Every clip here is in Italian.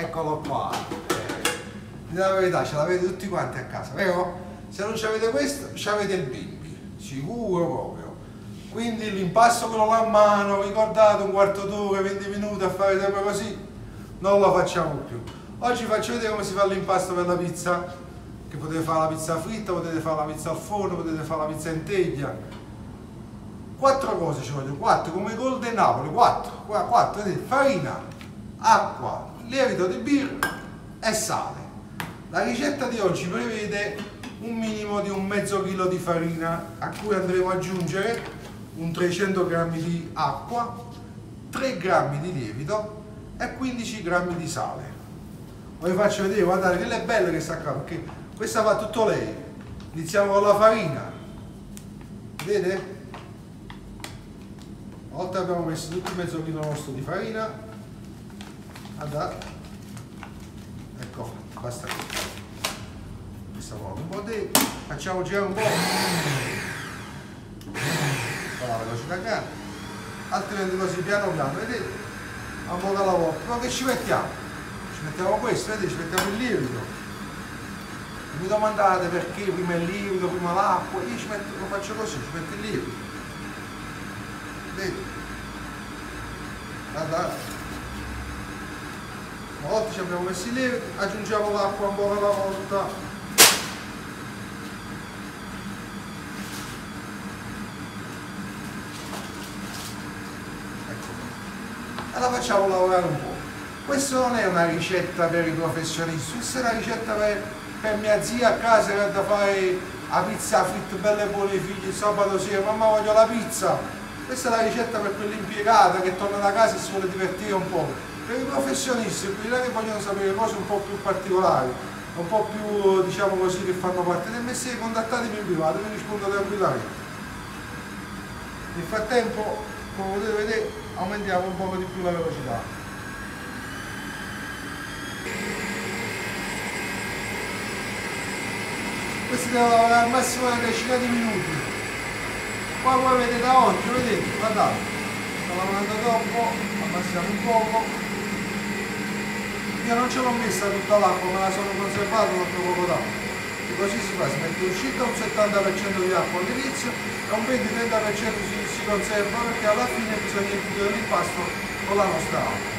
eccolo qua. Eh, la verità, ce l'avete tutti quanti a casa, vero? Se non avete questo, ci avete il bimbi, sicuro proprio. Quindi l'impasto quello là a mano, ricordate un quarto d'ora, 20 minuti a fare sempre così, non lo facciamo più. Oggi faccio vedere come si fa l'impasto per la pizza, che potete fare la pizza fritta, potete fare la pizza al forno, potete fare la pizza in teglia. Quattro cose ci vogliono, quattro, come i gol Napoli, quattro, quattro, farina, acqua, lievito di birra e sale. La ricetta di oggi prevede un minimo di un mezzo chilo di farina a cui andremo ad aggiungere un 300 g di acqua, 3 g di lievito e 15 g di sale. vi faccio vedere, guardate che è bella che sta qua perché questa fa tutto lei. Iniziamo con la farina. Vedete? Una volta abbiamo messo tutto il mezzo chilo nostro di farina, guardate, ecco, basta. Qui questa volta un po' di facciamo girare un po' la velocità che altrimenti così piano piano vedete un po' alla volta ma che ci mettiamo? ci mettiamo questo vedete ci mettiamo il lievito mi domandate perché prima il lievito prima l'acqua. Io ci metto, lo faccio così ci metto il lievito vedete guardate una volta ci abbiamo messo il lievito aggiungiamo l'acqua un po' alla volta e la facciamo lavorare un po'. Questa non è una ricetta per i professionisti, questa è una ricetta per, per mia zia a casa che da fare la pizza fritta belle buone ai figli sabato sera, mamma voglio la pizza. Questa è la ricetta per quell'impiegata che torna da casa e si vuole divertire un po'. Per i professionisti, quelli che vogliono sapere cose un po' più particolari, un po' più diciamo così che fanno parte del mestiere, contattatemi in privato, vi rispondo tranquillamente. Nel frattempo, come potete vedere, aumentiamo un po' di più la velocità. Questi devono lavorare al massimo una decina di minuti. Qua voi vedete da occhio vedete guardate sto lavorando troppo abbassiamo un poco io non ce l'ho messa tutta l'acqua me la sono conservata molto poco d'acqua e così si fa si mette uscita un 70% di acqua all'inizio e un 20-30% si conserva perché alla fine bisogna chiudere l'impasto con la nostra acqua.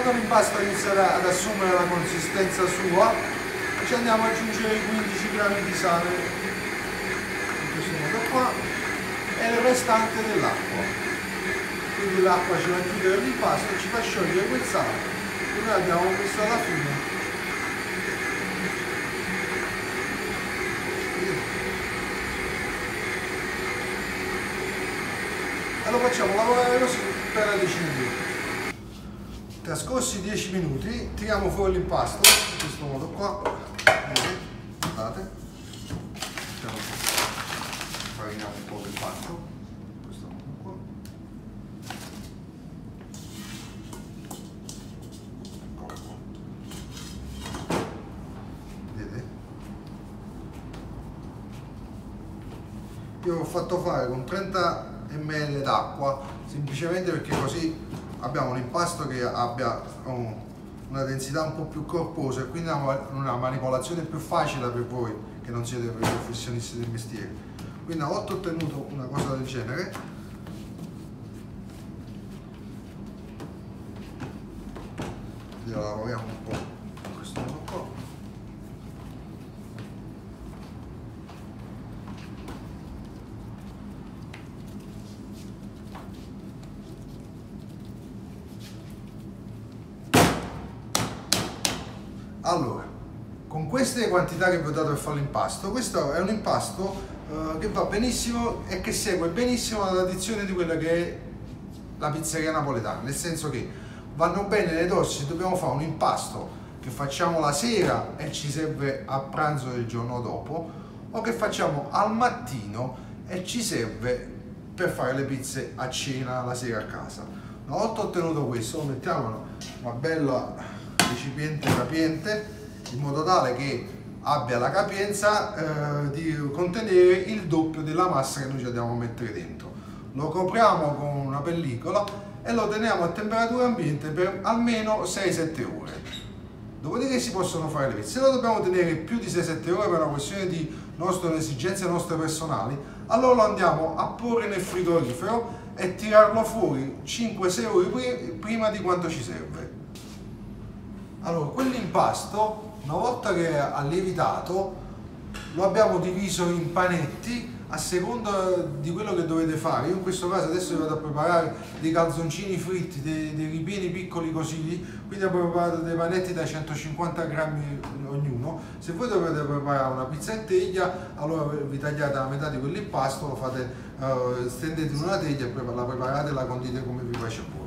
Quando l'impasto inizierà ad assumere la consistenza sua, ci andiamo ad aggiungere 15 grammi di sale. In questo modo qua e il restante dell'acqua. Quindi l'acqua ci va a chiudere l'impasto e ci fa sciogliere quel sale che noi abbiamo messo alla fine. E lo facciamo lavorare così per la decina di trascorsi 10 minuti tiriamo fuori l'impasto in questo modo qua. Guardate. Fariniamo un po' del fatto questo qua. Vedete? Io ho fatto fare con 30 ml d'acqua semplicemente perché così abbiamo un impasto che abbia una densità un po' più corposa e quindi una manipolazione più facile per voi che non siete professionisti del mestiere. Quindi una volta ottenuto una cosa del genere. Gliela lavoriamo un po' in questo modo qua allora quantità che vi ho dato per fare l'impasto questo è un impasto uh, che va benissimo e che segue benissimo la tradizione di quella che è la pizzeria napoletana, nel senso che vanno bene le dosi dobbiamo fare un impasto che facciamo la sera e ci serve a pranzo del giorno dopo o che facciamo al mattino e ci serve per fare le pizze a cena la sera a casa. Una volta ottenuto questo lo mettiamo una bella recipiente capiente in modo tale che abbia la capienza eh, di contenere il doppio della massa che noi ci andiamo a mettere dentro. Lo copriamo con una pellicola e lo teniamo a temperatura ambiente per almeno 6-7 ore. Dopodiché si possono fare le pizze. Se lo dobbiamo tenere più di 6-7 ore per una questione di nostre esigenze nostre personali, allora lo andiamo a porre nel frigorifero e tirarlo fuori 5-6 ore prima di quanto ci serve. Allora, quell'impasto una volta che ha lievitato lo abbiamo diviso in panetti a seconda di quello che dovete fare. Io in questo caso adesso vado a preparare dei calzoncini fritti, dei, dei ripieni piccoli così, quindi ho preparato dei panetti da 150 grammi ognuno. Se voi dovete preparare una pizza in teglia, allora vi tagliate la metà di quell'impasto, lo fate, uh, stendete in una teglia e la preparate e la condite come vi piace a voi.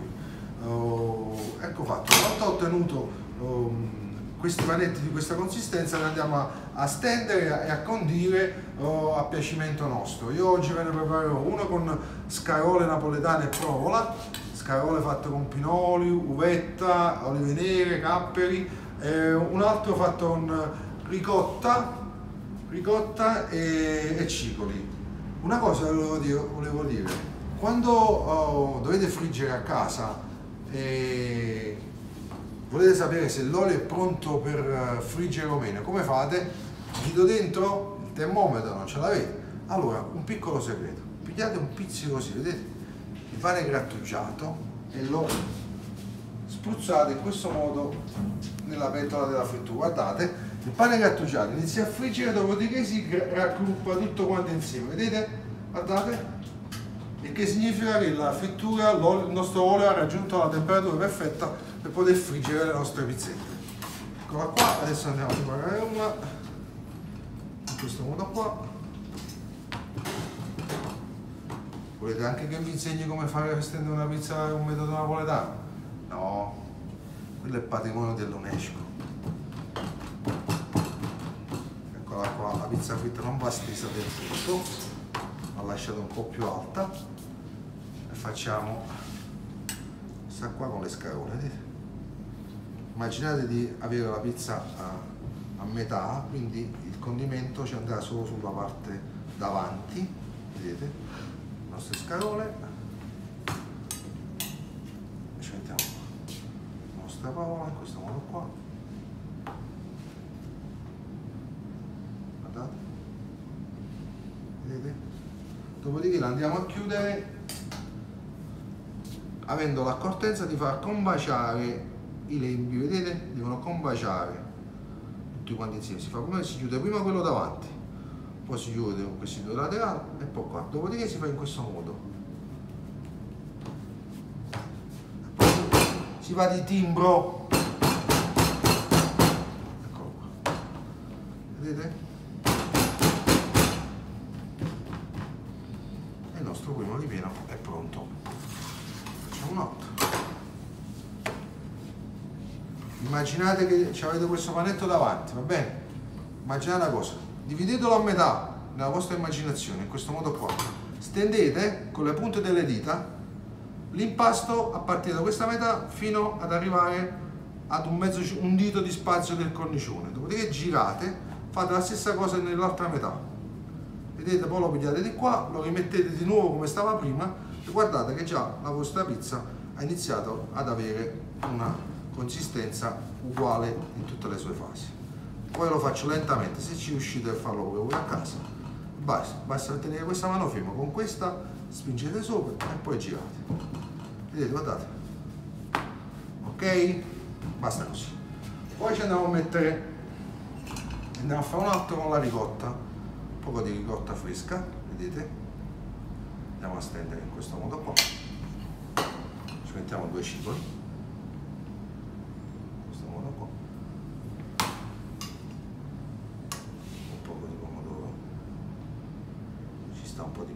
Uh, ecco fatto, una volta ottenuto um, questi panetti di questa consistenza li andiamo a, a stendere e a condire oh, a piacimento nostro. Io oggi ve ne preparerò uno con scarole napoletane e provola, scarole fatte con pinoli, uvetta, olive nere, capperi, eh, un altro fatto con ricotta, ricotta e, e cicoli. Una cosa volevo dire, volevo dire quando oh, dovete friggere a casa eh, volete sapere se l'olio è pronto per eh, friggere o meno, come fate? Do dentro il termometro, non ce l'avete? Allora, un piccolo segreto, pigliate un pizzico così, vedete? Il pane grattugiato e lo spruzzate in questo modo nella pentola della frittura. Guardate, il pane grattugiato inizia a friggere, dopodiché si raggruppa tutto quanto insieme, vedete? Guardate, il che significa che la frittura, il nostro olio ha raggiunto la temperatura perfetta per poter friggere le nostre pizzette. Eccola qua adesso andiamo a preparare una in questo modo qua. Volete anche che vi insegni come fare per stendere una pizza con un metodo napoletano? no. Quello è patrimonio dell'UNESCO. Eccola qua la pizza fritta non va stesa del tutto va lasciata un po' più alta facciamo? Questa qua con le scarole immaginate di avere la pizza a, a metà quindi il condimento ci andrà solo sulla parte davanti vedete? Le nostre scarole. Ci mettiamo la nostra pavola in questo modo qua. Guardate. Vedete? Dopodiché la andiamo a chiudere avendo l'accortezza di far combaciare i lembi, vedete? Devono combaciare tutti quanti insieme. Si fa come si chiude prima quello davanti, poi si chiude con questi due laterali e poi qua. Dopodiché si fa in questo modo. Si va di timbro. Eccolo qua. Vedete? E il nostro primo ripieno è pronto. Un altro. immaginate che avete questo panetto davanti, va bene? Immaginate una cosa, dividetelo a metà nella vostra immaginazione, in questo modo qua. Stendete con le punte delle dita l'impasto a partire da questa metà fino ad arrivare ad un, mezzo, un dito di spazio del cornicione. Dopodiché girate, fate la stessa cosa nell'altra metà. Vedete, poi lo pigliate di qua, lo rimettete di nuovo come stava prima guardate che già la vostra pizza ha iniziato ad avere una consistenza uguale in tutte le sue fasi. Poi lo faccio lentamente se ci riuscite a farlo come voi a casa. Basta, basta tenere questa mano ferma con questa spingete sopra e poi girate. Vedete guardate. Ok? Basta così. Poi ci andiamo a mettere andiamo a fare un altro con la ricotta. Un po' di ricotta fresca vedete andiamo a stendere in questo modo qua. Ci mettiamo due cipoli.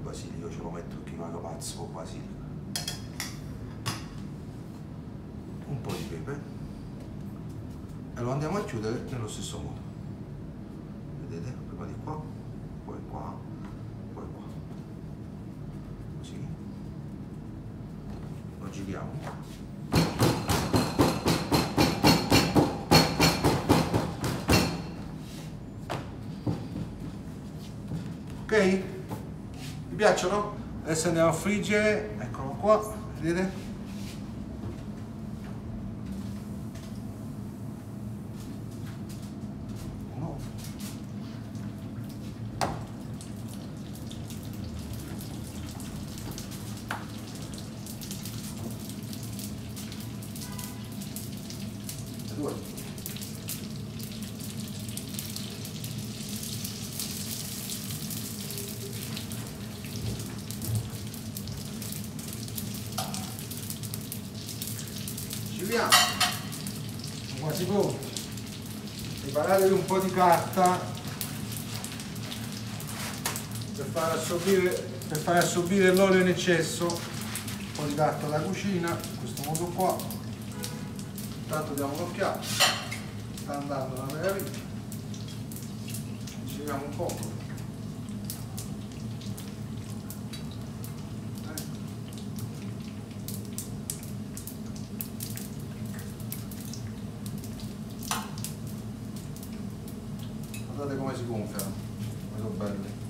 Basilico ce lo metto chi va pazzo con basilico. Un po' di pepe. E lo andiamo a chiudere nello stesso modo. Vedete? Prima di qua ok? Vi piacciono? Adesso andiamo a friggere, eccolo qua, vedete? Giriamo. Preparatevi un po' di carta per far assorbire, per far assorbire l'olio in eccesso. Un po' di carta da cucina, in questo modo qua. Intanto diamo un'occhiata. Sta andando una meraviglia. Giriamo un po'. Guardate come si gonfiano come sono belli.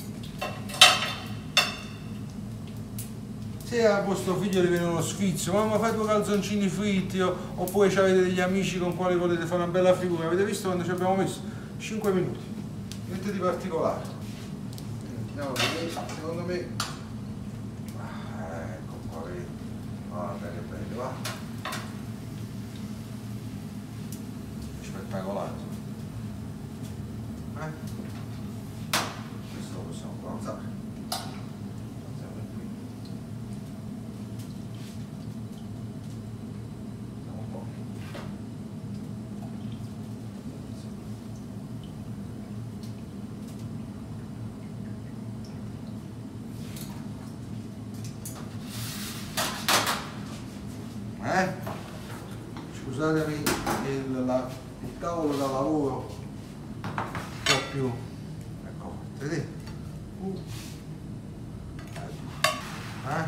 Se a vostro figlio gli viene uno sfizio mamma fai due calzoncini fritti oppure avete degli amici con quali volete fare una bella figura. Avete visto quando ci abbiamo messo? 5 minuti. Niente di particolare. Andiamo secondo me ah, ecco qua vedi. Guarda che bello va. Spettacolare eh? possiamo eh? scusatemi il, la, il tavolo da lavoro più ecco vedete uh. eh?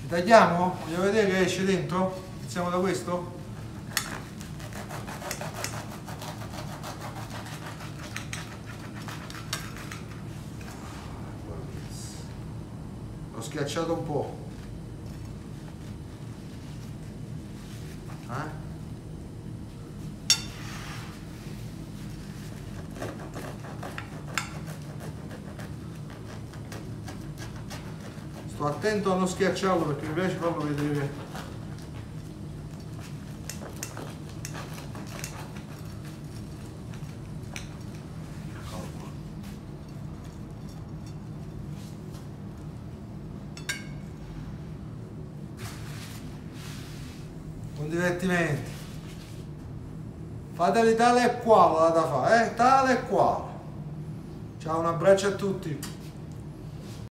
ci tagliamo? voglio vedere che esce dentro? iniziamo da questo? l'ho schiacciato un po' eh? sto attento a non schiacciarlo perché mi piace farlo vedere. Un divertimento fateli tale e quale da fare eh? tale e quale. Ciao un abbraccio a tutti